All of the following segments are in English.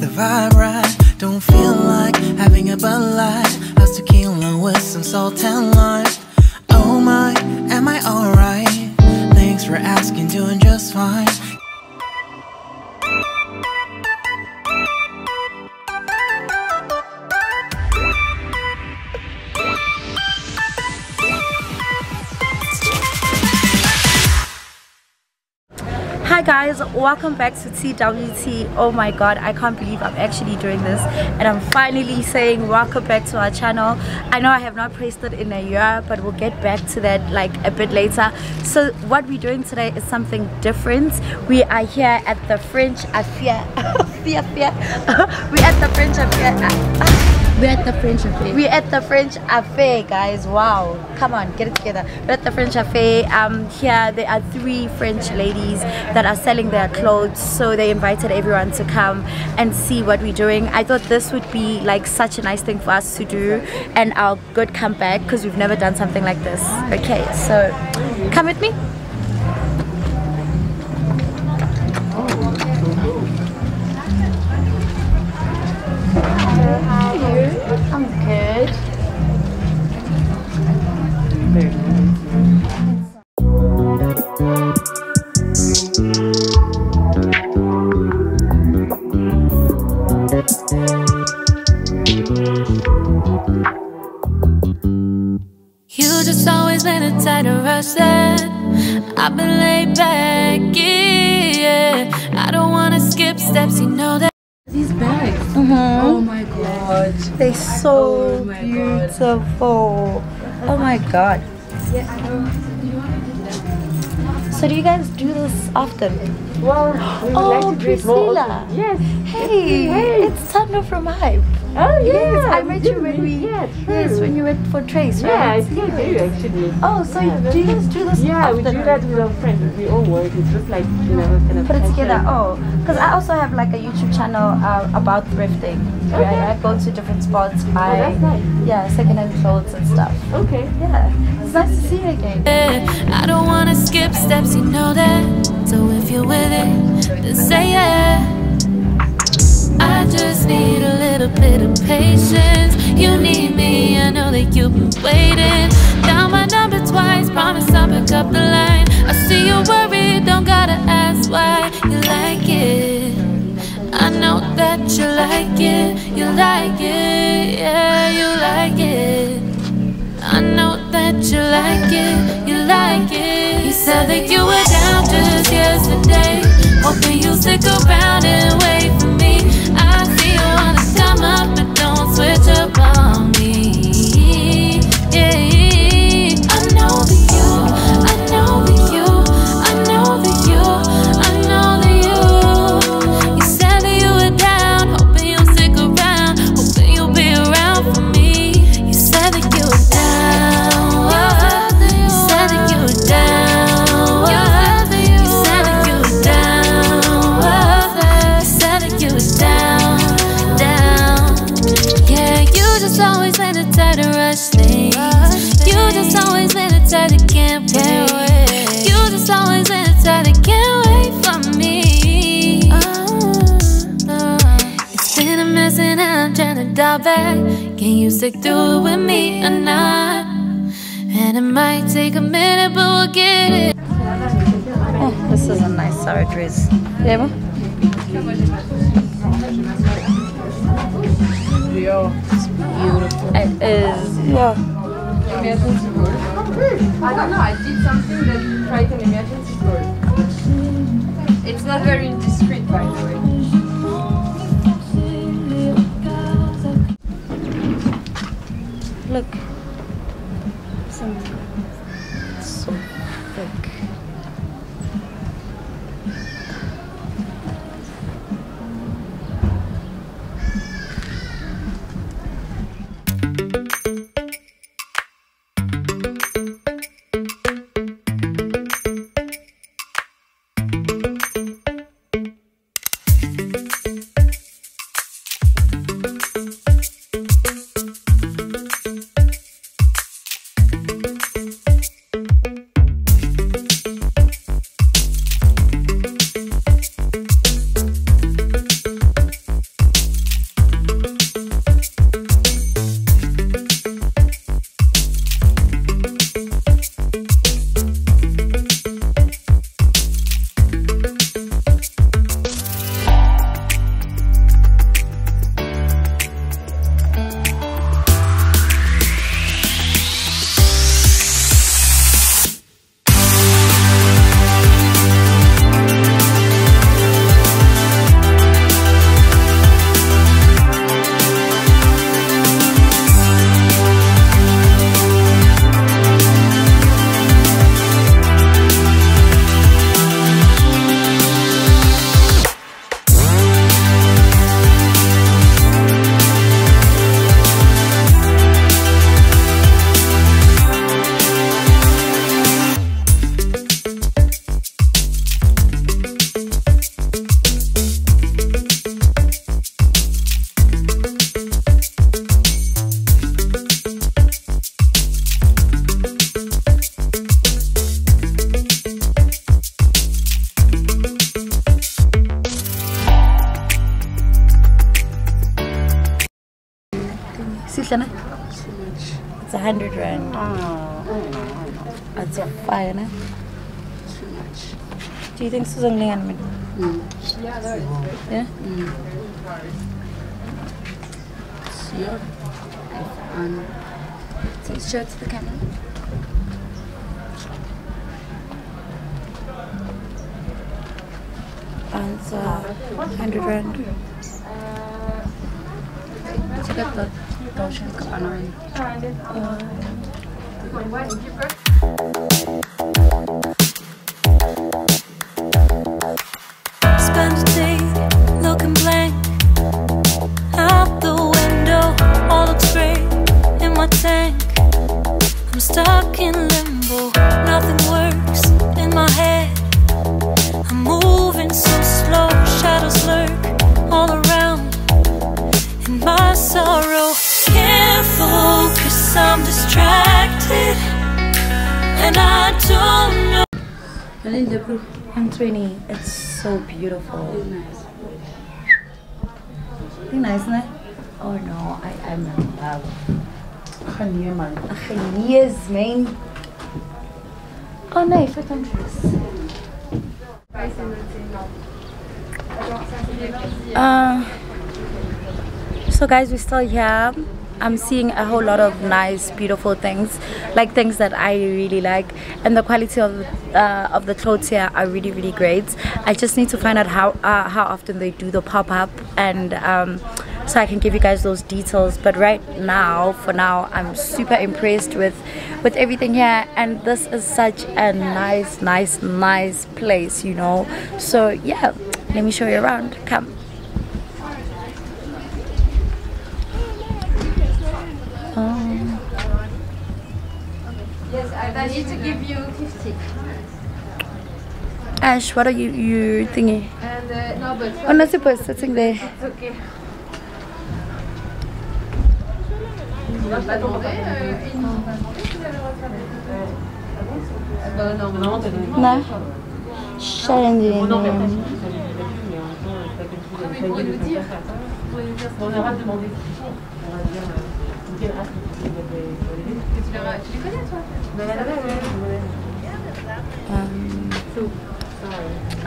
the vibe right. Don't feel like having a Bud Light. A tequila with some salt and lime. Oh my, am I alright? Thanks for asking, doing just fine. Hi guys, welcome back to TWT. Oh my god, I can't believe I'm actually doing this and I'm finally saying welcome back to our channel. I know I have not posted in a year, but we'll get back to that like a bit later. So what we're doing today is something different. We are here at the French Affair. We're at the French Affair. We're at the French Affair. We're at the French Affair, guys. Wow. Come on, get it together. We're at the French Affair. Um, here there are three French ladies that are selling their clothes. So they invited everyone to come and see what we're doing. I thought this would be like such a nice thing for us to do and our good comeback because we've never done something like this. Okay, so come with me. Bags. Mhm. Oh my god. They're so Oh my God. beautiful. Oh my god. So do you guys do this often? Well, we would Oh, like to do it more Priscilla. often. Yes. Hey, Hey. it's Thando from Hype. Oh, Yes, yeah. I met you when we Yeah, true. yes when you went for Trace, Yeah, I right? still do actually. Oh, so Yeah, do you guys do this Yeah, often? we do that with our friends. We all work. It's just like, you know, kind of Put it together. passion. Oh, because I also have like a YouTube channel uh, about thrifting. Where I, I go to different spots, Oh, buy that's nice. yeah secondhand clothes and stuff. Okay. Yeah, it's nice to see you again. I don't wanna skip steps, you know that. So if you're with it, then say yeah. I just need a little bit of patience. You need me, I know that you've been waiting. Down my number twice, promise I'll pick up the line. I see you worried, don't gotta ask why you like it. I know that you like it, you like it, yeah, you like it. I know that you like it, you like it. You said that you were down just yesterday. Hoping you stick around and wait for me. Can you stick through it with me or not? And it might take a minute, but we'll get it. Oh, this is a nice sour dress. Yeah, It is. beautiful. It is. Yeah. I don't know. I did something that tried an emergency call. It's not very discreet, by the way. Look. Some so thick. Do you think Susan Lian would? Yeah? Mm. Sure. Um, take show to the camera. And uh, it's a hundred rand. Check out the Dolce & Gabbana. In limbo. Nothing works in my head. I'm moving so slow. Shadows lurk all around. In my sorrow, can't focus. I'm distracted, and I don't know. I'm 20. It's so beautiful. Nice. Think nice, ne? Oh no, I am in love. Yes, man. Oh nee, dress. Uh, so guys, we're still here. I'm seeing a whole lot of nice, beautiful things, like things that I really like, and the quality of uh, of the clothes here are really, really great. I just need to find out how uh, how often they do the pop up, and um, so I can give you guys those details. But right now, for now, I'm super impressed with with everything here, and this is such a nice, nice, nice place, you know. So yeah, let me show you around. Come. Um, Yes, I, need to give you 50. Ash, what are you you thingy? And uh, no, but Oh, not supposed sitting there. it's okay. On va pas demander, euh, ils nous ont pas demandé si vous avez le droit de faire des- Ah bah non, Non, t'as donné. No. Challenging. Oh non, mais après, mais nous dire. on aura demandé. On va dire quelle race vous avez tu, les connais toi ouais, ouais, ouais,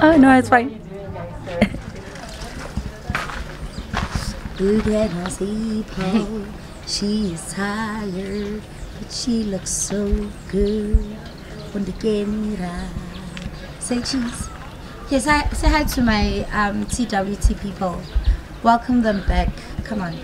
oh no, it's What are fine. you doing, guys? Sir? Look at her people. She is tired, but she looks so good. When the game Say cheese. Yes, I say hi to my um, TWT people. Welcome them back. Come on.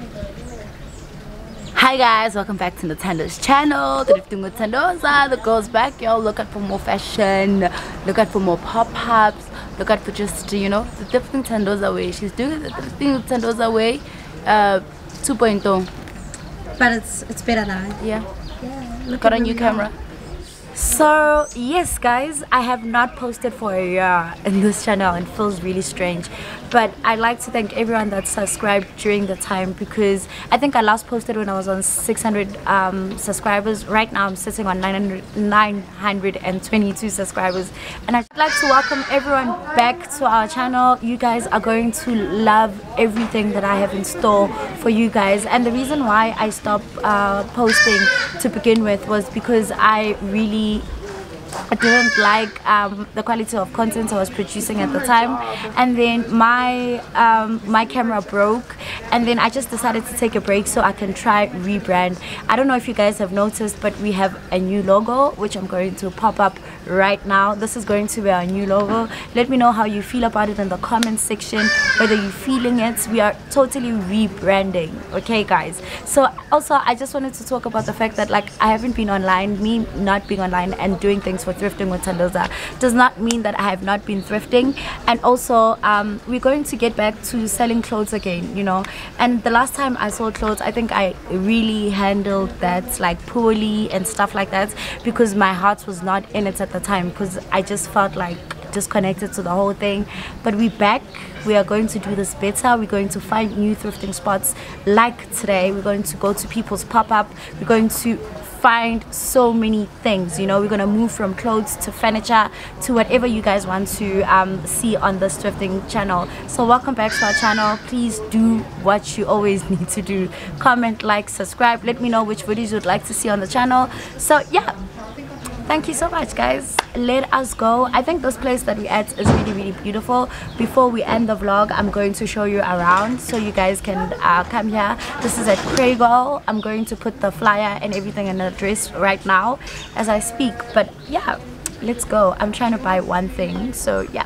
Hi guys, welcome back to Nintendo's channel. the Thrifting with ThandoZA, the girls back, y'all. Look out for more fashion, look out for more pop-ups, look out for just, you know, the Thrifting ThandoZA way. She's doing the Thrifting ThandoZA way uh, 2.0. But it's it's better now. Yeah. Got a new camera. So yes guys, I have not posted for a year in this channel and it feels really strange. But I'd like to thank everyone that subscribed during the time because I think I last posted when I was on 600 um, subscribers. Right now I'm sitting on 900, 922 subscribers. And I'd like to welcome everyone back to our channel. You guys are going to love everything that I have in store for you guys. And the reason why I stopped uh, posting to begin with was because I really I didn't like um, the quality of content I was producing at the time, and then my um, my camera broke, and then I just decided to take a break so I can try rebrand. I don't know if you guys have noticed, but we have a new logo which I'm going to pop up right now. This is going to be our new logo. Let me know how you feel about it in the comment section, whether you're feeling it. We are totally rebranding, okay, guys. So also, I just wanted to talk about the fact that like I haven't been online. Me not being online and doing things for thrifting with ThandoZA does not mean that I have not been thrifting. And also, um, we're going to get back to selling clothes again, you know. And the last time I sold clothes, I think I really handled that like poorly and stuff like that because my heart was not in it at the time because I just felt like disconnected to the whole thing. But we're back. We are going to do this better. We're going to find new thrifting spots like today. We're going to go to people's pop-up. We're going to find so many things you know we're gonna move from clothes to furniture to whatever you guys want to um, see on this thrifting channel. So welcome back to our channel. Please do what you always need to do. Comment like subscribe. Let me know which videos you'd like to see on the channel. So yeah thank you so much guys. Let us go. I think this place that we at is really really beautiful. Before we end the vlog i'm going to show you around so you guys can uh, come here. This is at Craigo. i'm going to put the flyer and everything in the address right now as i speak. But yeah let's go. I'm trying to buy one thing so yeah.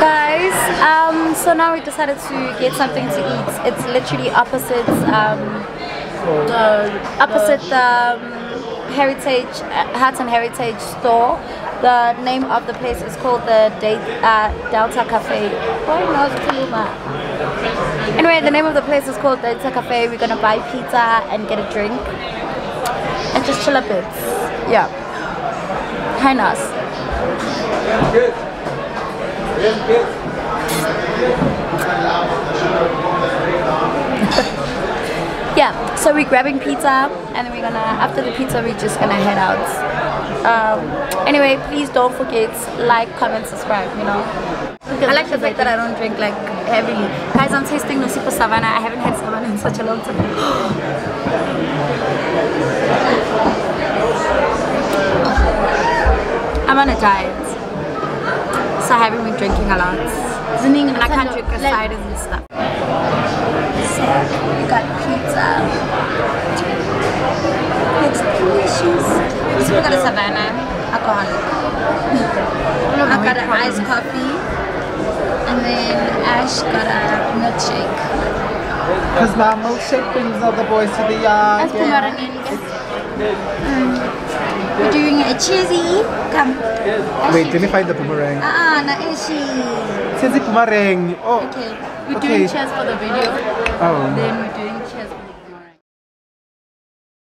Guys um so now we decided to get something to eat. It's literally opposite um opposite the um, heritage uh, Hatton Heritage store. The name of the place is called the De- uh, Delta Cafe. Anyway, the name of the place is called Delta Cafe. We're gonna buy pizza and get a drink and just chill a bit. Yeah. Hi Nas. Yeah so we're grabbing pizza and then we're gonna after the pizza we're just gonna head out. Um, anyway please don't forget like comment subscribe you know. I like the fact that I don't drink like heavily guys I'm tasting Nosipo Savannah. I haven't had Savannah in such a long time. I'm on a diet so I haven't been drinking a lot. And I can't drink ciders and stuff we got pizza. It's delicious. So we got a Savannah alcoholic. I got an iced coffee. And then Ash got a milkshake. Because my milkshake brings all the boys to the yard. That's Pumarangin. We're doing a cheesy. Come. Wait, let me find the boomerang. Ah, na ishi. Says it boomerang. Oh, Okay. We're Okay. doing cheers for the video. oh. Then